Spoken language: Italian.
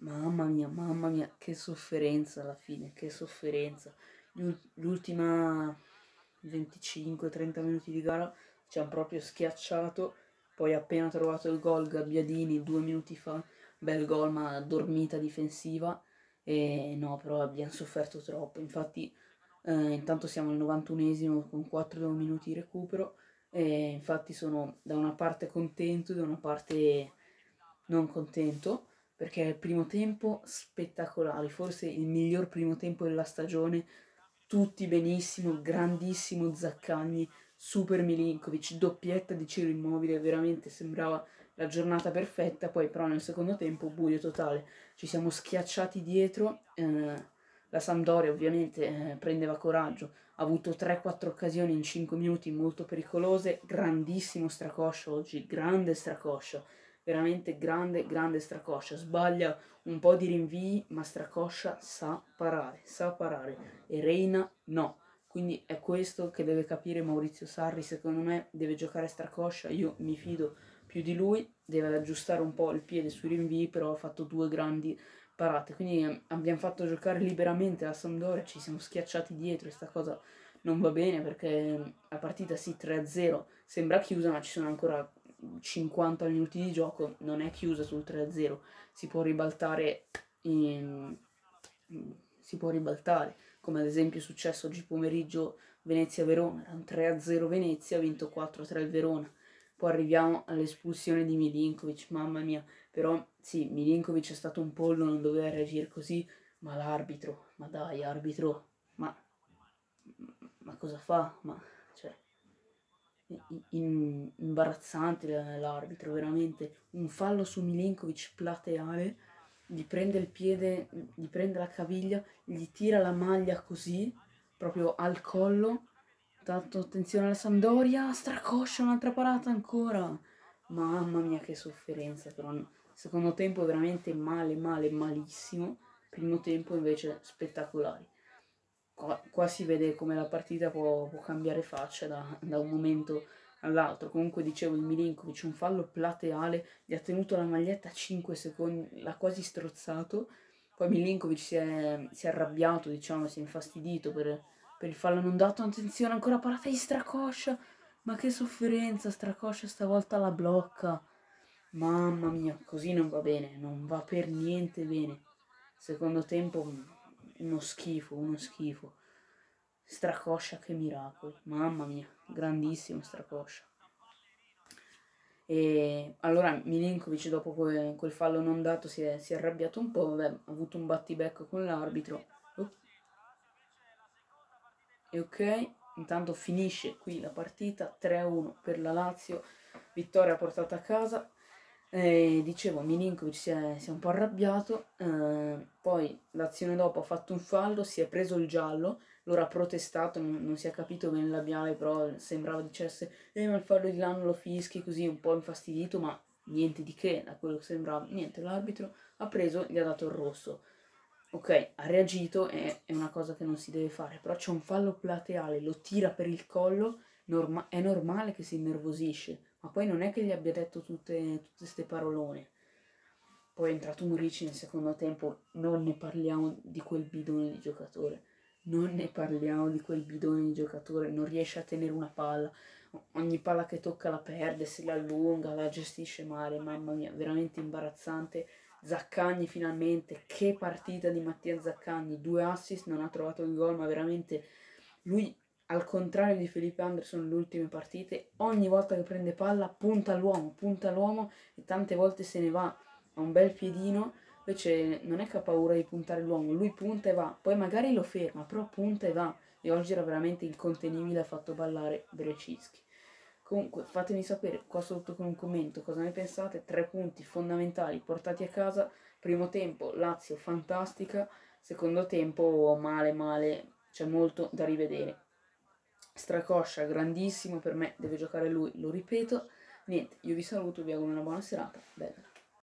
Mamma mia, mamma mia, che sofferenza alla fine, che sofferenza. L'ultima 25-30 minuti di gara ci hanno proprio schiacciato, poi appena trovato il gol Gabbiadini due minuti fa, bel gol ma dormita difensiva. E no, però abbiamo sofferto troppo, infatti eh, intanto siamo al 91esimo con 4 minuti di recupero e infatti sono da una parte contento e da una parte non contento perché il primo tempo spettacolare, forse il miglior primo tempo della stagione, tutti benissimo, grandissimo Zaccagni, super Milinkovic, doppietta di Ciro Immobile, veramente sembrava la giornata perfetta, poi però nel secondo tempo buio totale, ci siamo schiacciati dietro, eh, la Sampdoria ovviamente eh, prendeva coraggio, ha avuto 3-4 occasioni in 5 minuti molto pericolose, grandissimo stracoscio oggi, grande stracoscio, veramente grande, grande stracoscia, sbaglia un po' di rinvii, ma stracoscia sa parare, sa parare. E Reina no. Quindi è questo che deve capire Maurizio Sarri, secondo me deve giocare stracoscia, io mi fido più di lui, deve aggiustare un po' il piede sui rinvii, però ha fatto due grandi parate. Quindi eh, abbiamo fatto giocare liberamente la Sampdoria, ci siamo schiacciati dietro e sta cosa non va bene perché la partita sì 3-0 sembra chiusa, ma ci sono ancora 50 minuti di gioco, non è chiusa sul 3-0, si può ribaltare in... si può ribaltare, come ad esempio è successo oggi pomeriggio Venezia-Verona, un 3-0 Venezia, ha vinto 4-3 il Verona poi arriviamo all'espulsione di Milinkovic, mamma mia. Però sì, Milinkovic è stato un pollo, non doveva reagire così, ma l'arbitro, ma dai arbitro, ma, ma cosa fa? Ma, in, imbarazzante l'arbitro, veramente. Un fallo su Milinkovic plateale, gli prende il piede, gli prende la caviglia, gli tira la maglia così, proprio al collo Tanto attenzione alla Sampdoria, stracoscia un'altra parata ancora. Mamma mia che sofferenza però. Secondo tempo veramente male, male, malissimo. Primo tempo invece spettacolari. Qua, qua si vede come la partita può, può cambiare faccia da, da, un momento all'altro. Comunque dicevo il Milinkovic, un fallo plateale, gli ha tenuto la maglietta 5 secondi, l'ha quasi strozzato. Poi Milinkovic si è, si è arrabbiato, diciamo, si è infastidito per per il fallo non dato, attenzione, ancora parata di Stracoscia. Ma che sofferenza, Stracoscia stavolta la blocca. Mamma mia, così non va bene, non va per niente bene. Secondo tempo uno schifo, uno schifo. Stracoscia che miracoli, mamma mia, grandissimo Stracoscia. E allora Milinkovic dopo quel, quel fallo non dato si è, si è arrabbiato un po', vabbè, ha avuto un battibecco con l'arbitro e ok, intanto finisce qui la partita 3-1 per la Lazio, vittoria portata a casa. Eh, dicevo, Milinkovic si è, si è, un po' arrabbiato, eh, poi l'azione dopo ha fatto un fallo, si è preso il giallo, loro ha protestato, non, non, si è capito bene il labiale, però sembrava dicesse, eh ma il fallo di là non lo fischi, così un po' infastidito, ma niente di che, da quello che sembrava, niente, l'arbitro ha preso, gli ha dato il rosso. Ok, ha reagito, è, è, una cosa che non si deve fare, però c'è un fallo plateale, lo tira per il collo, norma- è normale che si innervosisce, ma poi non è che gli abbia detto tutte queste parolone. Poi è entrato Murici nel secondo tempo, non ne parliamo di quel bidone di giocatore, non ne parliamo di quel bidone di giocatore, non riesce a tenere una palla, ogni palla che tocca la perde, se la allunga, la gestisce male, mamma mia, veramente imbarazzante. Zaccagni finalmente, che partita di Mattia Zaccagni, due assist, non ha trovato il gol, ma veramente lui al contrario di Felipe Anderson nelle ultime partite, ogni volta che prende palla punta all'uomo, punta all'uomo e tante volte se ne va, ha un bel piedino, invece non è che ha paura di puntare l'uomo, lui punta e va, poi magari lo ferma, però punta e va. E oggi era veramente incontenibile, ha fatto ballare Brecischi. Comunque fatemi sapere qua sotto con un commento cosa ne pensate, tre punti fondamentali portati a casa, primo tempo Lazio fantastica, secondo tempo male male, c'è molto da rivedere. Stracoscia grandissimo per me, deve giocare lui, lo ripeto. Niente, io vi saluto, vi auguro una buona serata. Bella.